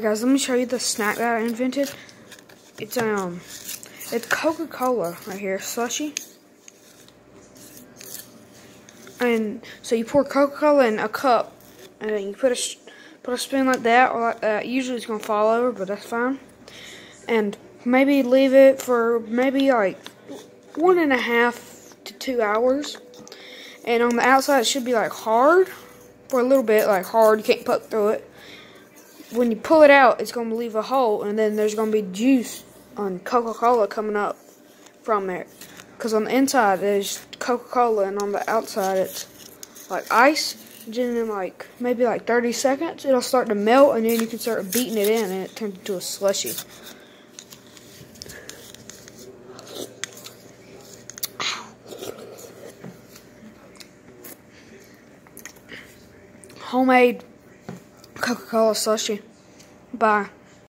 Guys, let me show you the snack that I invented. It's um, it's Coca-Cola right here, slushy. And so you pour Coca-Cola in a cup, and then you put a put a spoon like that or like that. Usually it's gonna fall over, but that's fine. And maybe leave it for maybe like one and a half to two hours. And on the outside it should be like hard for a little bit, like hard. You can't poke through it when you pull it out, it's going to leave a hole, and then there's going to be juice on Coca-Cola coming up from there. Because on the inside, there's Coca-Cola, and on the outside, it's like ice. And in like, maybe like 30 seconds, it'll start to melt, and then you can start beating it in, and it turns into a slushy. Homemade Coca-Cola slushy. Bye.